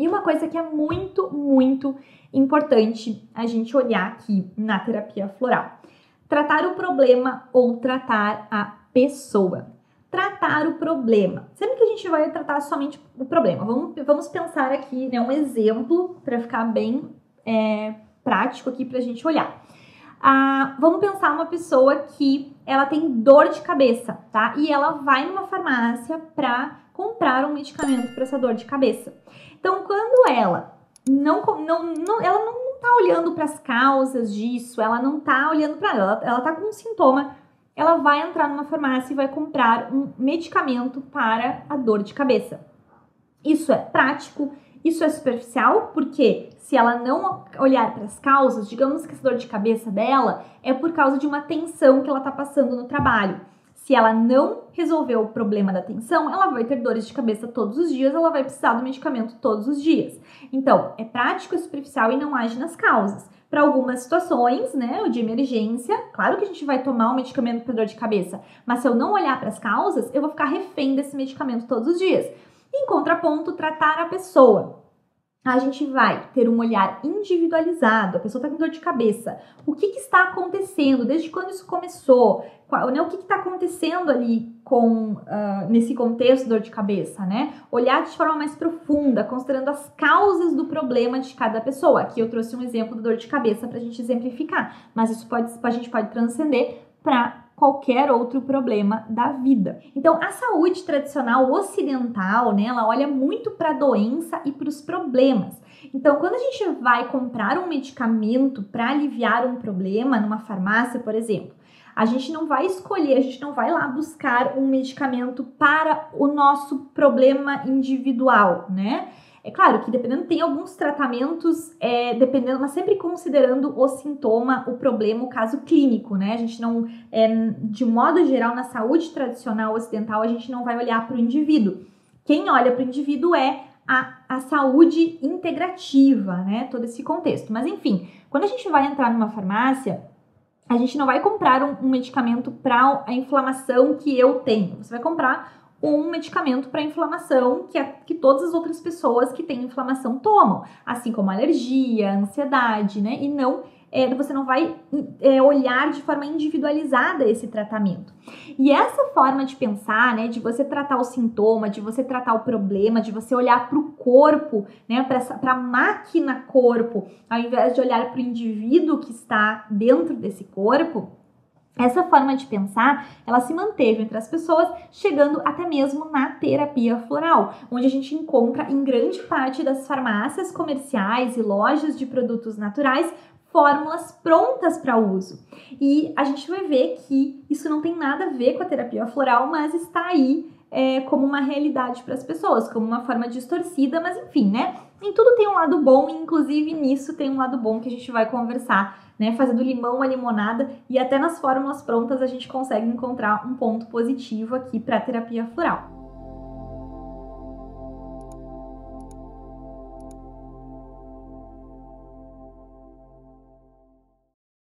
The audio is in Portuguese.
E uma coisa que é muito, muito importante a gente olhar aqui na terapia floral: tratar o problema ou tratar a pessoa. Tratar o problema. Sempre que a gente vai tratar somente o problema, vamos, vamos pensar aqui né, um exemplo para ficar bem é, prático aqui para a gente olhar. Ah, vamos pensar uma pessoa que ela tem dor de cabeça, tá? E ela vai numa farmácia para comprar um medicamento para essa dor de cabeça. Então, quando ela não, não, não ela não está olhando para as causas disso, ela não está olhando para ela, ela está com um sintoma, ela vai entrar numa farmácia e vai comprar um medicamento para a dor de cabeça. Isso é prático, isso é superficial, porque se ela não olhar para as causas, digamos que essa dor de cabeça dela é por causa de uma tensão que ela está passando no trabalho. Se ela não resolver o problema da tensão, ela vai ter dores de cabeça todos os dias, ela vai precisar do medicamento todos os dias. Então, é prático, é superficial e não age nas causas. Para algumas situações, né, de emergência, claro que a gente vai tomar um medicamento para dor de cabeça, mas se eu não olhar para as causas, eu vou ficar refém desse medicamento todos os dias. Em contraponto, tratar a pessoa a gente vai ter um olhar individualizado, a pessoa está com dor de cabeça. O que, que, está acontecendo? Desde quando isso começou? Qual, né, o que está acontecendo ali com uh, nesse contexto dor de cabeça, né? Olhar de forma mais profunda, considerando as causas do problema de cada pessoa. Aqui eu trouxe um exemplo da dor de cabeça para a gente exemplificar, mas isso pode, a gente pode transcender para qualquer outro problema da vida. Então, a saúde tradicional ocidental, né, ela olha muito para a doença e para os problemas. Então, quando a gente vai comprar um medicamento para aliviar um problema numa farmácia, por exemplo, a gente não vai escolher, a gente não vai lá buscar um medicamento para o nosso problema individual, né? É claro que dependendo, tem alguns tratamentos, é, dependendo, mas sempre considerando o sintoma, o problema, o caso clínico, né? A gente não, é, de modo geral, na saúde tradicional ocidental, a gente não vai olhar para o indivíduo. Quem olha para o indivíduo é a, a saúde integrativa, né? Todo esse contexto. Mas enfim, quando a gente vai entrar numa farmácia, a gente não vai comprar um, um medicamento para a inflamação que eu tenho. Você vai comprar um medicamento para inflamação que, que todas as outras pessoas que têm inflamação tomam, assim como alergia, ansiedade, né? E não é, você não vai é, olhar de forma individualizada esse tratamento. E essa forma de pensar, né, de você tratar o sintoma, de você tratar o problema, de você olhar para o corpo, né, para a máquina corpo, ao invés de olhar para o indivíduo que está dentro desse corpo, essa forma de pensar, ela se manteve entre as pessoas, chegando até mesmo na terapia floral, onde a gente encontra em grande parte das farmácias comerciais e lojas de produtos naturais fórmulas prontas para uso. E a gente vai ver que isso não tem nada a ver com a terapia floral, mas está aí é, como uma realidade para as pessoas, como uma forma distorcida, mas enfim, né? Em tudo tem um lado bom, e inclusive nisso tem um lado bom que a gente vai conversar né, fazendo limão a limonada e até nas fórmulas prontas a gente consegue encontrar um ponto positivo aqui para a terapia floral.